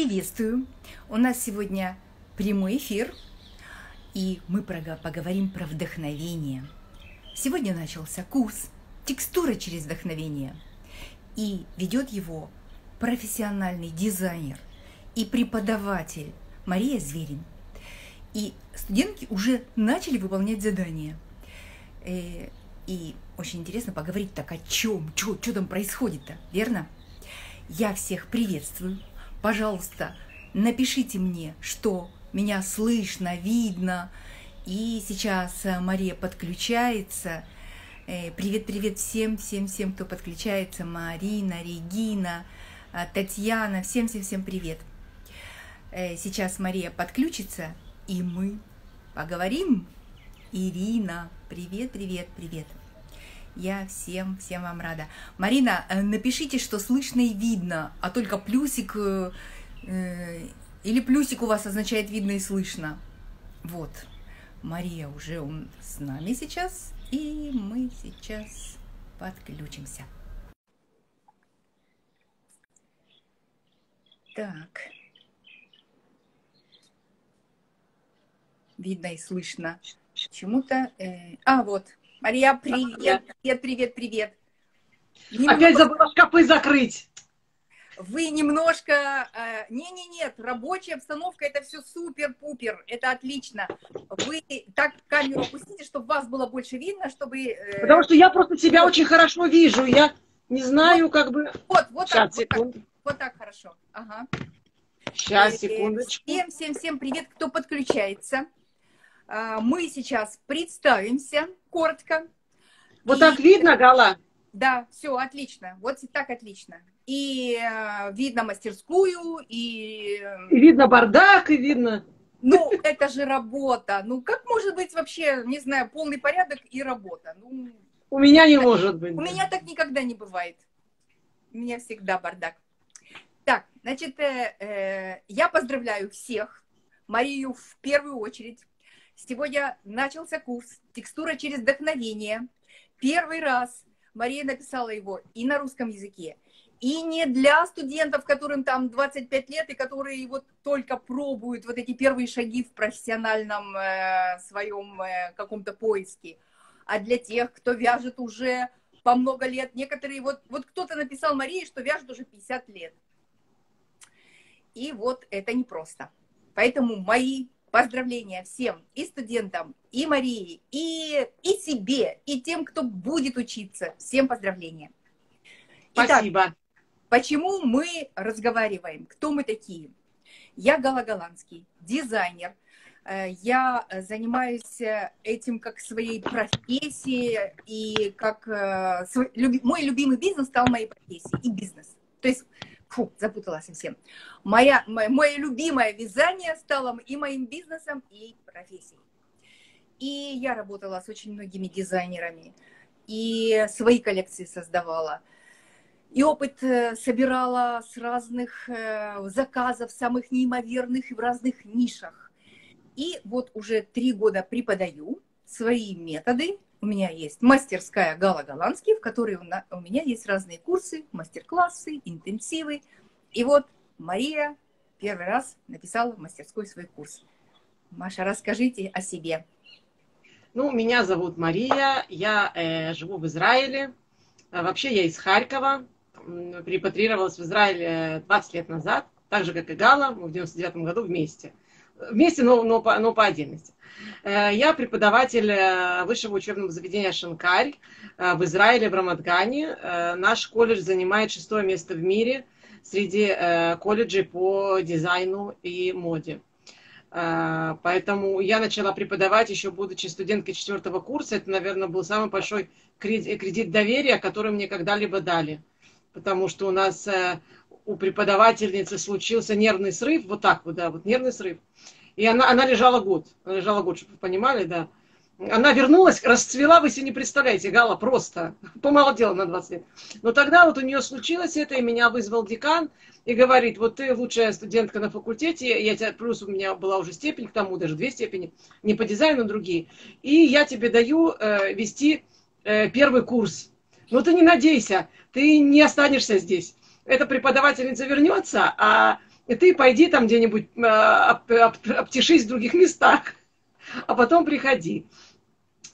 Приветствую! У нас сегодня прямой эфир, и мы поговорим про вдохновение. Сегодня начался курс «Текстура через вдохновение», и ведет его профессиональный дизайнер и преподаватель Мария Зверин. И студентки уже начали выполнять задания. Э, и очень интересно поговорить так о чем, что там происходит-то, верно? Я всех приветствую пожалуйста, напишите мне, что меня слышно, видно. И сейчас э, Мария подключается. Э, привет, привет всем, всем, всем, кто подключается. Марина, Регина, э, Татьяна, всем, всем, всем привет. Сейчас Мария подключится, и мы поговорим. Ирина, привет, привет, привет. Я всем, всем вам рада. Марина, э, напишите, что слышно и видно, а только плюсик э, э, или плюсик у вас означает видно и слышно. Вот. Мария уже с нами сейчас, и мы сейчас подключимся. Так. Видно и слышно. Чему-то... Э... А, вот, Мария, привет, привет, привет, привет. Немного... Опять забыла шкафы закрыть. Вы немножко... Э, Не-не, нет, рабочая обстановка, это все супер-пупер, это отлично. Вы так камеру опустите, чтобы вас было больше видно, чтобы... Э, Потому что я просто себя вот. очень хорошо вижу, я не знаю, вот, как бы... Вот, вот Сейчас, так, секунду. Вот так, вот так хорошо. Ага. Сейчас, э, секундочку. Всем, всем, всем привет, кто подключается. А, мы сейчас представимся коротко. Вот и... так видно, Гала? Да, все, отлично. Вот так отлично. И э, видно мастерскую, и... И видно бардак, и видно... Ну, это же работа. Ну, как может быть вообще, не знаю, полный порядок и работа? Ну, у меня не может быть. У меня так никогда не бывает. У меня всегда бардак. Так, значит, э, э, я поздравляю всех, Марию в первую очередь, Сегодня начался курс «Текстура через вдохновение». Первый раз Мария написала его и на русском языке, и не для студентов, которым там 25 лет, и которые вот только пробуют вот эти первые шаги в профессиональном э, своем э, каком-то поиске, а для тех, кто вяжет уже по много лет. Некоторые, вот, вот кто-то написал Марии, что вяжет уже 50 лет. И вот это непросто. Поэтому мои Поздравления всем, и студентам, и Марии, и, и себе, и тем, кто будет учиться. Всем поздравления. Спасибо. Итак, почему мы разговариваем? Кто мы такие? Я Гала Голландский, дизайнер. Э, я занимаюсь этим как своей профессией, и как э, мой любимый бизнес стал моей профессией, и бизнес. То есть фу, запутала совсем. Моя, мое, мое любимое вязание стало и моим бизнесом, и профессией. И я работала с очень многими дизайнерами, и свои коллекции создавала. И опыт э, собирала с разных э, заказов, самых неимоверных и в разных нишах. И вот уже три года преподаю свои методы, у меня есть мастерская Гала Голландский, в которой у меня есть разные курсы, мастер-классы, интенсивы. И вот Мария первый раз написала в мастерской свой курс. Маша, расскажите о себе. Ну, меня зовут Мария, я э, живу в Израиле. А, вообще я из Харькова, репатрировалась в Израиле 20 лет назад, так же, как и Гала, мы в 99 году вместе. Вместе, но, но, по, но по отдельности. Э, я преподаватель э, высшего учебного заведения Шанкарь э, в Израиле, в Рамадгане. Наш колледж занимает шестое место в мире среди колледжей по дизайну и моде. Поэтому я начала преподавать еще будучи студенткой четвертого курса. Это, наверное, был самый большой кредит доверия, который мне когда-либо дали. Потому что у нас у преподавательницы случился нервный срыв, вот так вот, да, вот нервный срыв. И она, она лежала год. Она лежала год, чтобы вы понимали, да. Она вернулась, расцвела, вы себе не представляете, Гала просто помолодела на 20 лет. Но тогда вот у нее случилось это, и меня вызвал декан и говорит, вот ты лучшая студентка на факультете, я тебя, плюс у меня была уже степень, к тому даже две степени, не по дизайну, другие. И я тебе даю э, вести э, первый курс. Но ты не надейся, ты не останешься здесь. Эта преподавательница вернется, а и ты пойди там где-нибудь э, об, об, обтешись в других местах, а потом приходи.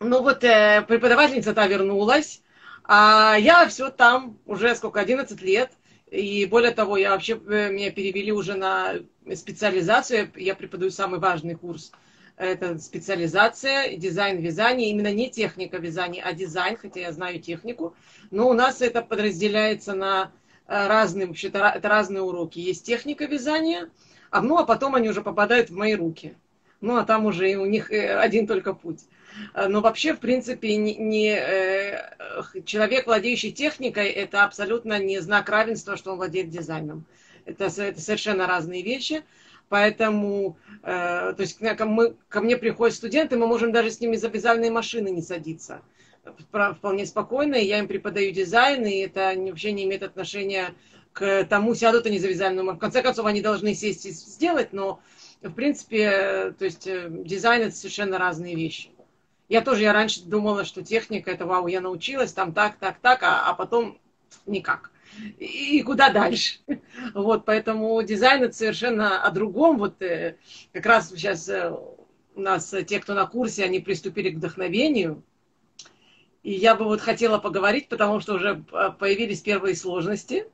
Ну вот э, преподавательница та вернулась, а я все там уже сколько, 11 лет. И более того, я вообще, э, меня перевели уже на специализацию. Я преподаю самый важный курс. Это специализация, дизайн вязания. Именно не техника вязания, а дизайн, хотя я знаю технику. Но у нас это подразделяется на разные, вообще это разные уроки. Есть техника вязания, а, ну, а потом они уже попадают в мои руки. Ну, а там уже у них э, один только путь. Э, но вообще, в принципе, не, не, э, человек, владеющий техникой, это абсолютно не знак равенства, что он владеет дизайном. Это, это совершенно разные вещи. Поэтому, э, то есть ко, мы, ко мне приходят студенты, мы можем даже с ними за вязальные машины не садиться. Вполне спокойно, и я им преподаю дизайн, и это вообще не имеет отношения к тому, сядут они за вязальную В конце концов, они должны сесть и сделать, но, в принципе, то есть дизайн это совершенно разные вещи. Я тоже, я раньше думала, что техника, это вау, я научилась, там так, так, так, а, а потом никак. И, и куда дальше? Вот, поэтому дизайн это совершенно о другом. Вот э, как раз сейчас э, у нас те, кто на курсе, они приступили к вдохновению. И я бы вот хотела поговорить, потому что уже э, появились первые сложности.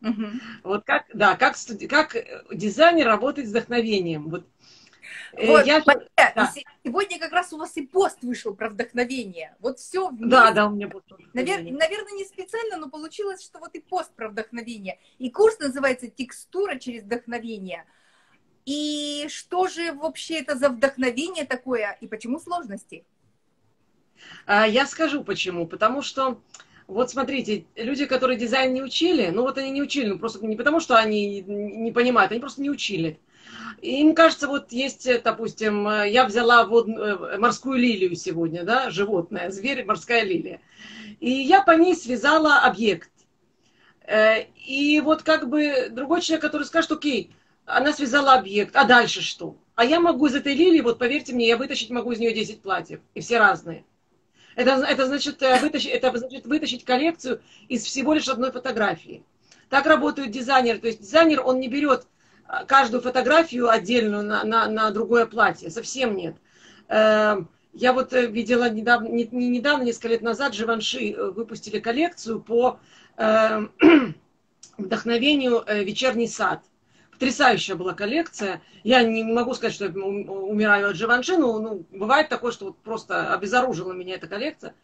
Угу. Вот как, да, как, как дизайнер работает с вдохновением. Вот Э, вот, я... да. Сегодня как раз у вас и пост вышел про вдохновение. Вот все вместе. Да, да, у меня пост. Навер... Наверное, не специально, но получилось, что вот и пост про вдохновение. И курс называется «Текстура через вдохновение». И что же вообще это за вдохновение такое, и почему сложности? А, я скажу почему. Потому что, вот смотрите, люди, которые дизайн не учили, ну вот они не учили, ну просто не потому, что они не понимают, они просто не учили. Им кажется, вот есть, э, допустим, э, я взяла вод... Э, морскую лилию сегодня, да, животное, зверь, морская лилия. И я по ней связала объект. И вот как бы другой человек, который скажет, окей, она связала объект, а дальше что? А я могу из этой лилии, вот поверьте мне, я вытащить могу из нее 10 платьев, и все разные. Это, это, значит, вытащить, это значит вытащить коллекцию из всего лишь одной фотографии. Так работают дизайнеры. То есть дизайнер, он не берет каждую фотографию отдельную на, на, на другое платье. Совсем нет. Эм, я вот э, видела недавно, не, не недавно, несколько лет назад, Живанши э, выпустили коллекцию по э, вдохновению э, «Вечерний сад». Потрясающая была коллекция. Я не могу сказать, что я умираю от Живанши, но ну, бывает такое, что вот просто обезоружила меня эта коллекция.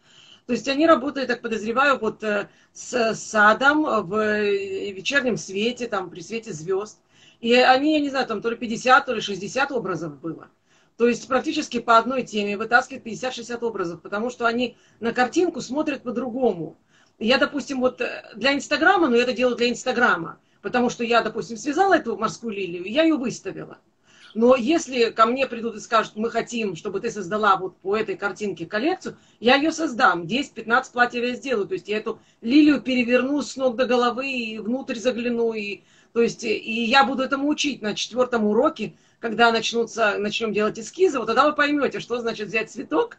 То есть они работают, так подозреваю, вот с садом в вечернем свете, там при свете звезд. И они, я не знаю, там то ли 50, то ли 60 образов было. То есть практически по одной теме вытаскивают 50-60 образов, потому что они на картинку смотрят по-другому. Я, допустим, вот э, для Инстаграма, но я это делаю для Инстаграма, потому что я, допустим, связала эту морскую лилию, я ее выставила. Но если ко мне придут и скажут, мы хотим, чтобы ты создала вот по этой картинке коллекцию, я ее создам. 10-15 платьев я сделаю. То есть я эту лилию переверну с ног до головы и внутрь загляну, и то есть, и я буду этому учить на четвертом уроке, когда начнутся, начнем делать эскизы, вот тогда вы поймете, что значит взять цветок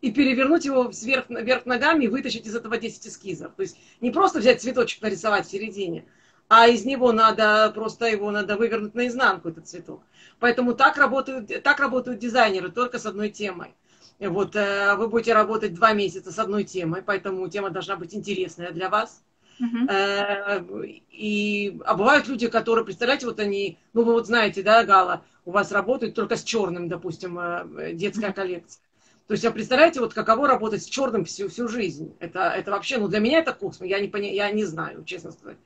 и перевернуть его вверх, вверх ногами и вытащить из этого 10 эскизов. То есть не просто взять цветочек нарисовать в середине, а из него надо, просто его надо вывернуть наизнанку, этот цветок. Поэтому так работают, так работают дизайнеры, только с одной темой. Вот э, вы будете работать два месяца с одной темой, поэтому тема должна быть интересная для вас. Uh-huh. И, а бывают люди, которые, представляете, вот они, ну вы вот знаете, да, Гала, у вас работают только с черным, допустим, э, детская uh-huh. коллекция. То есть, а представляете, вот каково работать с черным всю, всю жизнь? Это, это вообще, ну для меня это космос, я не, поня, я не знаю, честно сказать.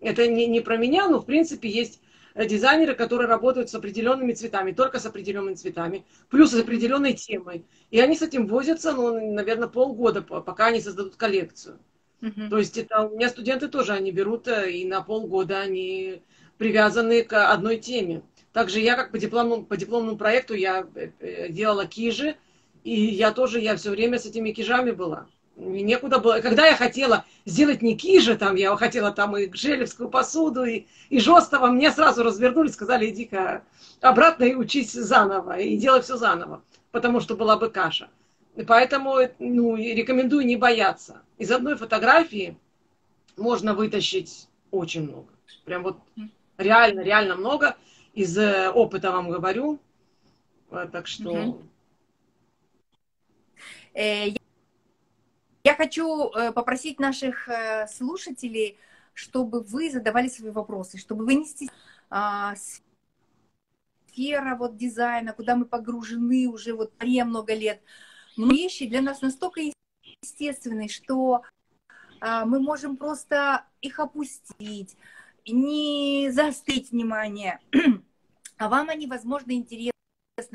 Это не, не про меня, но в принципе есть дизайнеры, которые работают с определенными цветами, только с определенными цветами, плюс с определенной темой. И они с этим возятся, ну, наверное, полгода, пока они создадут коллекцию. Uh-huh. То есть это у меня студенты тоже, они берут э, и на полгода они привязаны к одной теме. Также я как по дипломному, по дипломному проекту я э, э, делала кижи, и я тоже, я все время с этими кижами была. Мне некуда было. Когда я хотела сделать не кижи, там, я хотела там и желевскую посуду, и, и жестого, мне сразу развернули, сказали, иди-ка обратно и учись заново, и делай все заново, потому что была бы каша. И поэтому ну, рекомендую не бояться. Из одной фотографии можно вытащить очень много. Прям вот Реально, реально много. Из э, опыта вам говорю. Э, так что... Угу. Я хочу попросить наших слушателей, чтобы вы задавали свои вопросы, чтобы вынести а, сфера вот дизайна, куда мы погружены уже вот много лет. Но вещи для нас настолько естественные, что а, мы можем просто их опустить, не заострить внимание, а вам они, возможно, интересны.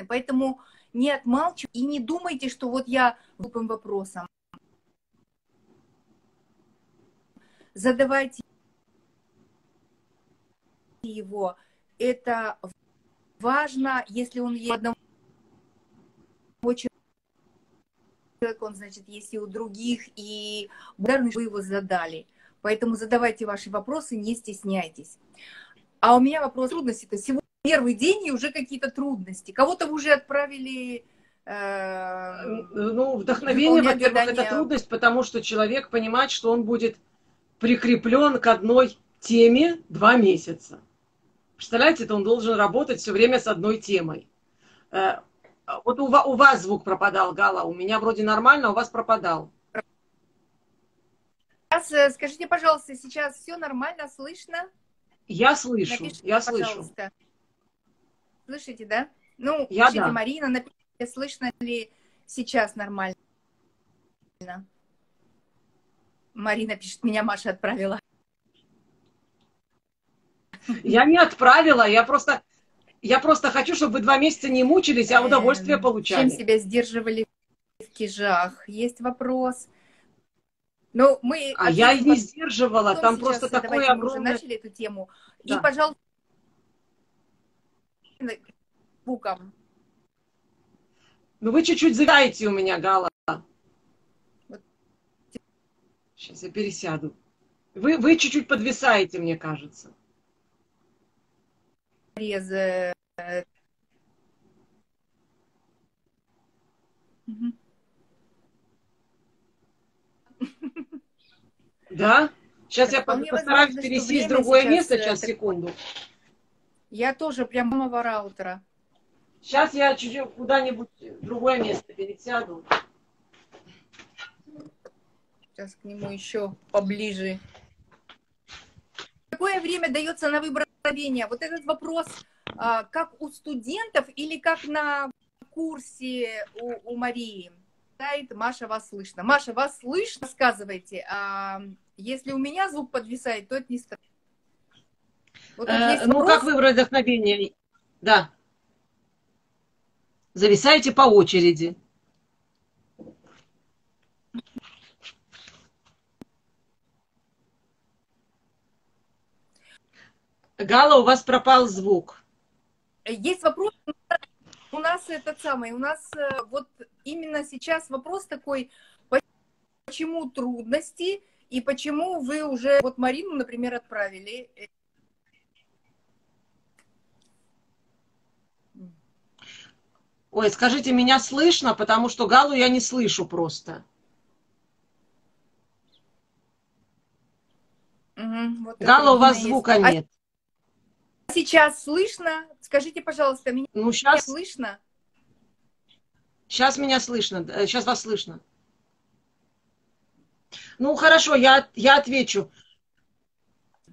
Поэтому не отмалчивайте и не думайте, что вот я глупым вопросом. Задавайте его. Это важно, если он есть одного человека, он, значит, есть и у других, и благодарны, вы его задали. Поэтому задавайте ваши вопросы, не стесняйтесь. А у меня вопрос трудности. То сегодня первый день и уже какие-то трудности. Кого-то вы уже отправили... Э, ну, вдохновение, во-первых, это трудность, потому что человек понимает, что он будет прикреплен к одной теме два месяца. Представляете, это он должен работать все время с одной темой. Э, вот у, у вас звук пропадал, Гала, у меня вроде нормально, а у вас пропадал. Э, скажите, пожалуйста, сейчас все нормально, слышно? Я слышу, Напишите, я пожалуйста. слышу. Слышите, да? Ну, я пишите, да. Марина, напишите, слышно ли сейчас нормально. Марина пишет, меня Маша отправила. Я не отправила, я просто, я просто хочу, чтобы вы два месяца не мучились, а удовольствие эм, получали. Чем себя сдерживали в кижах? Есть вопрос. Ну, мы... А я и не сдерживала, там просто такое огромное... Мы уже начали эту тему. Да. И, пожалуйста, буком. Ну, вы чуть-чуть завяете у меня, Гала. Сейчас я пересяду. Вы, вы чуть-чуть подвисаете, мне кажется порезы. Да? Сейчас я постараюсь пересесть в другое место, сейчас, секунду. Я тоже прям самого раутера. Сейчас я чуть-чуть куда-нибудь в другое место пересяду. Сейчас к нему еще поближе. Какое время дается на выбор мгновение. Вот этот вопрос, а, как у студентов или как на курсе у, у Марии? Маша, вас слышно. Маша, вас слышно? Рассказывайте. А если у меня звук подвисает, то это не страшно. Вот э, ну, как выбрать вдохновение? Да. Зависайте по очереди. Гала, у вас пропал звук. Есть вопрос. У нас этот самый, у нас э, вот именно сейчас вопрос такой, почему трудности и почему вы уже, вот Марину, например, отправили. Ой, скажите, меня слышно, потому что Галу я не слышу просто. Угу, вот Гала, у вас звука есть. нет. Сейчас слышно? Скажите, пожалуйста, меня ну, сейчас... слышно? Сейчас меня слышно, сейчас вас слышно. Ну, хорошо, я, я отвечу.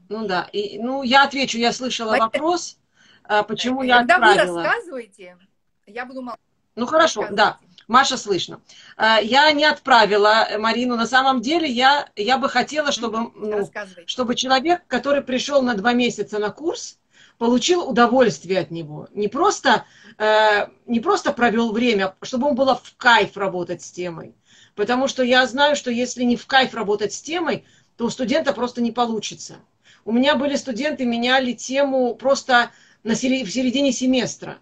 Ну да, и, ну я отвечу, я слышала вопрос, а, почему я Когда отправила. вы рассказываете, я буду молчать. Ну хорошо, да, Маша слышно. А, я не отправила Марину, на самом деле я, я бы хотела, чтобы, ну, чтобы человек, который пришел на два месяца на курс, получил удовольствие от него. Не просто, э, не просто провел время, чтобы он было в кайф работать с темой. Потому что я знаю, что если не в кайф работать с темой, то у студента просто не получится. У меня были студенты, меняли тему просто на середине, в середине семестра.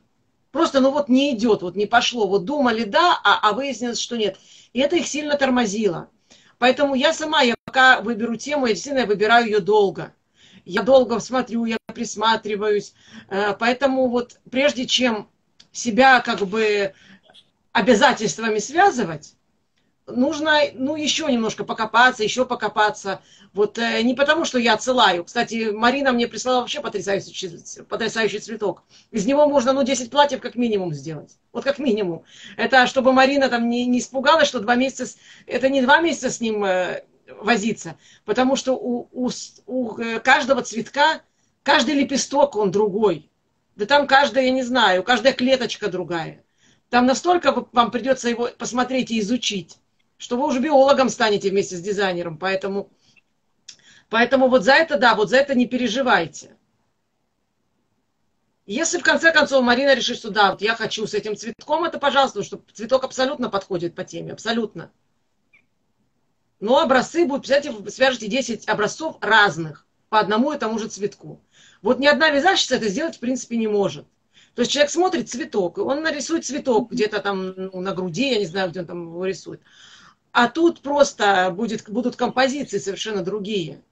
Просто, ну вот не идет, вот не пошло. Вот думали да, а, а выяснилось, что нет. И это их сильно тормозило. Поэтому я сама, я пока выберу тему, я действительно выбираю ее долго я долго смотрю, я присматриваюсь. Э, поэтому вот прежде чем себя как бы обязательствами связывать, нужно, ну, еще немножко покопаться, еще покопаться. Вот э, не потому, что я отсылаю. Кстати, Марина мне прислала вообще потрясающий, потрясающий цветок. Из него можно, ну, 10 платьев как минимум сделать. Вот как минимум. Это чтобы Марина там не, не испугалась, что два месяца, это не два месяца с ним э, возиться. Потому что у, у, у э, каждого цветка, каждый лепесток, он другой. Да там каждая, я не знаю, каждая клеточка другая. Там настолько вам придется его посмотреть и изучить что вы уже биологом станете вместе с дизайнером. Поэтому, поэтому вот за это, да, вот за это не переживайте. Если в конце концов Марина решит, что да, вот я хочу с этим цветком, это пожалуйста, что цветок абсолютно подходит по теме, абсолютно. Но образцы будут, представляете, свяжете 10 образцов разных по одному и тому же цветку. Вот ни одна вязальщица это сделать в принципе не может. То есть человек смотрит цветок, и он нарисует цветок где-то там ну, на груди, я не знаю, где он там его рисует. А тут просто будет, будут композиции совершенно другие.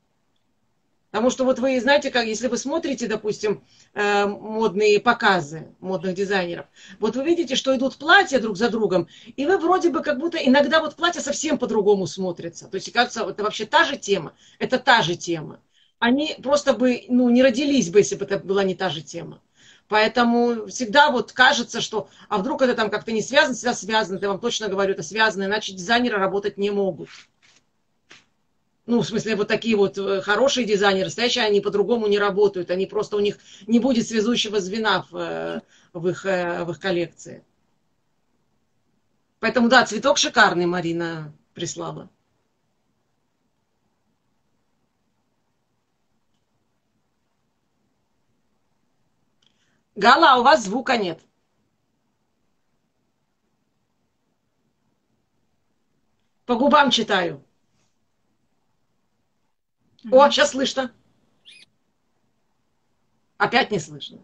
Потому что вот вы знаете, как если вы смотрите, допустим, э, модные показы модных дизайнеров, вот вы видите, что идут платья друг за другом, и вы вроде бы как будто иногда вот платья совсем по-другому смотрятся. То есть, кажется, это вообще та же тема, это та же тема. Они просто бы, ну, не родились бы, если бы это была не та же тема. Поэтому всегда вот кажется, что, а вдруг это там как-то не связано, всегда связано, я вам точно говорю, это связано, иначе дизайнеры работать не могут. Ну, в смысле, вот такие вот э, хорошие дизайнеры, настоящие, они по-другому не работают, они просто, у них не будет связующего звена в, э, в, их, э, в их коллекции. Поэтому, да, цветок шикарный Марина прислала. Гала, у вас звука нет. По губам читаю. Угу. О, сейчас слышно. Опять не слышно.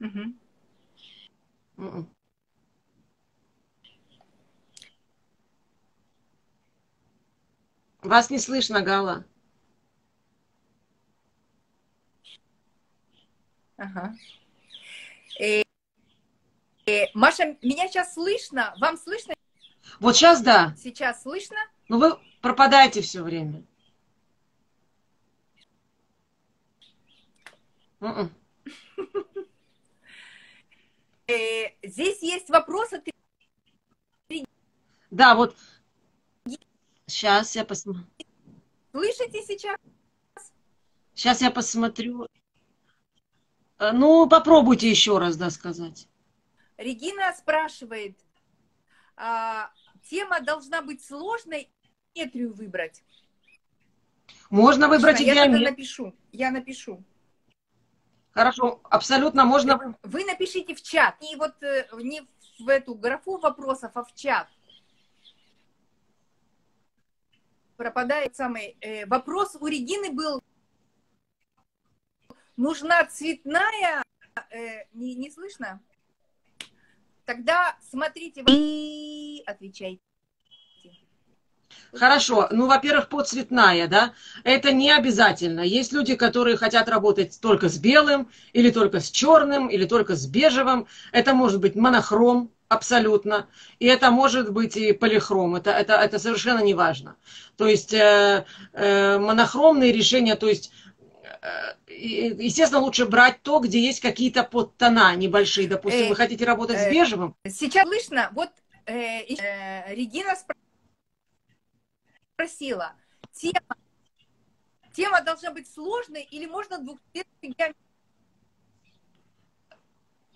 Угу. Вас не слышно, Гала. Ага. Э, э, Маша, меня сейчас слышно? Вам слышно? Вот сейчас да. Сейчас слышно? Ну вы пропадаете все время. М-м. Э, здесь есть вопросы. Да, вот. Сейчас я посмотрю. Слышите сейчас? Сейчас я посмотрю. Ну, попробуйте еще раз, да, сказать. Регина спрашивает, а, тема должна быть сложной, геометрию выбрать. Можно выбрать Конечно, Я напишу, я напишу. Хорошо, абсолютно можно. Вы напишите в чат, не вот э, не в эту графу вопросов, а в чат. Пропадает самый э, вопрос у Регины был нужна цветная, э, не, не слышно? Тогда смотрите, вы отвечайте. Хорошо. Ну, во-первых, подцветная, да, это не обязательно. Есть люди, которые хотят работать только с белым, или только с черным, или только с бежевым. Это может быть монохром, абсолютно. И это может быть и полихром. Это, это, это совершенно не важно. То есть э, э, монохромные решения, то есть Э, естественно, лучше брать то, где есть какие-то подтона небольшие. Допустим, вы э, хотите работать с э, бежевым. Сейчас слышно, вот Регина спросила, тема, тема должна быть сложной или можно двухцветной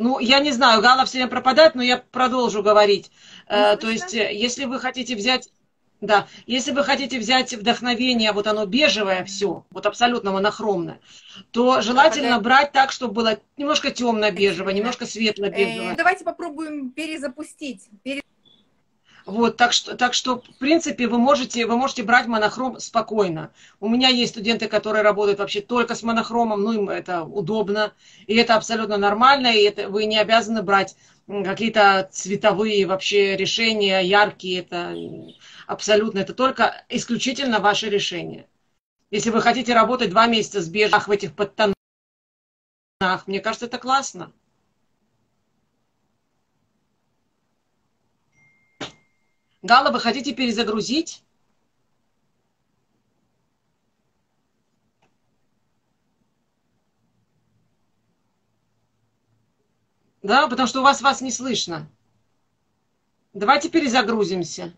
ну, я не знаю, Гала все время пропадает, но я продолжу говорить. Э, то есть, если вы хотите взять да, если вы хотите взять вдохновение, вот оно бежевое все, вот абсолютно монохромное, то желательно брать так, чтобы было немножко темно-бежевое, немножко светло-бежевое. Э, давайте попробуем перезапустить. Вот, так что, так что, в принципе, вы можете, вы можете брать монохром спокойно. У меня есть студенты, которые работают вообще только с монохромом, ну, им это удобно, и это абсолютно нормально, и это, вы не обязаны брать какие-то цветовые вообще решения, яркие, это абсолютно. Это только исключительно ваше решение. Если вы хотите работать два месяца с бежах в этих подтонах, мне кажется, это классно. Гала, вы хотите перезагрузить? Да, потому что у вас вас не слышно. Давайте перезагрузимся.